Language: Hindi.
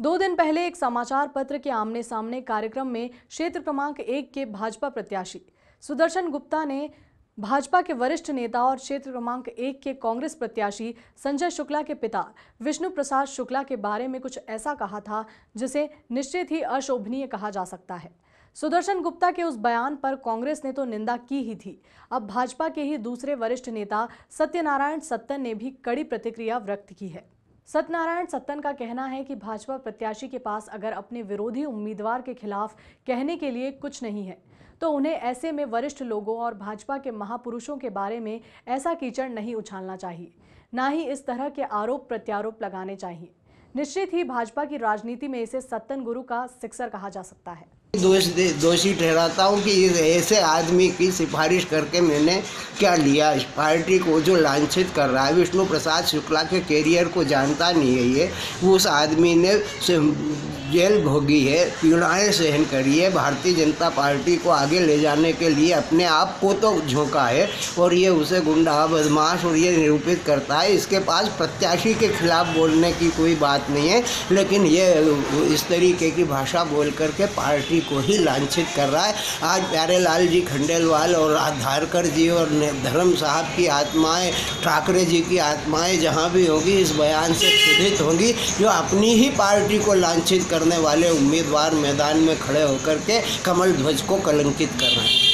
दो दिन पहले एक समाचार पत्र के आमने सामने कार्यक्रम में क्षेत्र क्रमांक एक के भाजपा प्रत्याशी सुदर्शन गुप्ता ने भाजपा के वरिष्ठ नेता और क्षेत्र क्रमांक एक के कांग्रेस प्रत्याशी संजय शुक्ला के पिता विष्णु प्रसाद शुक्ला के बारे में कुछ ऐसा कहा था, जिसे निश्चित ही अशोभनीय कहा जा सकता है। सुदर्शन गुप्ता के उस बयान पर कांग्रेस ने तो निंदा की ही थी। अब भाजपा के ही दूसरे वरिष्ठ नेता सत्यनारायण सत्तन ने भी कड़ी प्रतिक्रिया व्यक्त की है। सत्यनारायण सत्तन का कहना है कि भाजपा प्रत्याशी के पास अगर अपने विरोधी उम्मीदवार के खिलाफ कहने के लिए कुछ नहीं है तो उन्हें ऐसे में वरिष्ठ लोगों और भाजपा के महापुरुषों के बारे में ऐसा कीचड़ नहीं उछालना चाहिए, ना ही इस तरह के आरोप प्रत्यारोप लगाने चाहिए। निश्चित ही भाजपा की राजनीति में इसे सत्तन गुरु का सिक्सर कहा जा सकता है। दोष दोषी ठहराता हूँ कि ऐसे आदमी की सिफारिश करके मैंने क्या लिया? इस पार्टी को जो लांछित कर रहा है, विष्णु प्रसाद शुक्ला के कैरियर को जानता नहीं है ये। उस आदमी ने जेल भोगी है, पीड़ाएँ सहन करी है, भारतीय जनता पार्टी को आगे ले जाने के लिए अपने आप को तो झोंका है और ये उसे गुंडा, बदमाश और ये निरूपित करता है। इसके पास प्रत्याशी के खिलाफ बोलने की कोई बात नहीं है, लेकिन ये इस तरीके की भाषा बोल करके पार्टी को ही लांछित कर रहा है। आज प्यारे लाल जी खंडेलवाल और धारकर जी और धर्म साहब की आत्माएँ, ठाकरे जी की आत्माएँ जहाँ भी होगी, इस बयान से क्षुधित होंगी, जो अपनी ही पार्टी को लांछित करने वाले उम्मीदवार मैदान में खड़े होकर के कमल ध्वज को कलंकित कर रहे हैं।